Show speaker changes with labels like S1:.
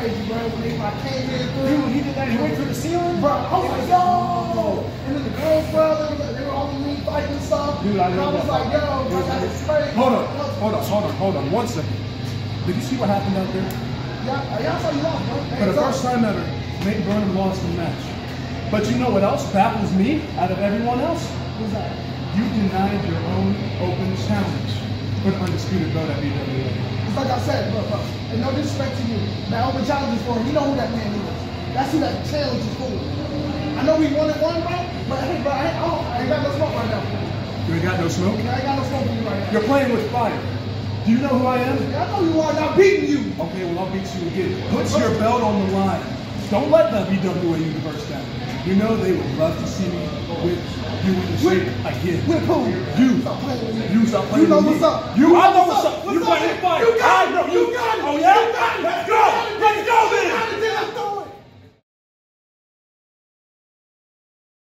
S1: crazy, bro. When I came through.
S2: Dude, he did that. Went to the ceiling.
S1: Bro, I was like, yo! And then the girls, brothers, they were all in me fighting and stuff.
S2: Dude, I
S1: and I was
S2: that.
S1: like, yo, bro, that is crazy.
S3: Hold on, hold on, hold on, hold on. One second. Did you see what happened out there?
S1: Yeah, y'all saw you lost, bro.
S3: For the first time ever, Nate Burnem lost the match. But you know what else baffles me out of everyone else?
S1: What's that?
S3: You denied your own open challenge the undisputed belt at BWA.
S1: It's like I said, bro. And no disrespect to you. That open challenge is for him. You know who that man is. That's who that challenge is for. I know we wanted one, bro, but hey, bro, I ain't, don't- I ain't got no smoke right now.
S3: You ain't got no smoke?
S1: I ain't got no smoke for you right now.
S3: You're playing with fire. Do you know who I am?
S1: Yeah, I know you are not beating you.
S3: Okay, well, I'll beat you again. Put your belt on the line. Don't let the BWA universe down. You know they would love to see me with you in the shape again.
S1: With who?
S3: You.
S1: Stop playing with me
S3: you something.
S1: You know what's up.
S3: You, I
S1: know what's up.
S3: You got
S1: it.
S3: I know you got it. Oh,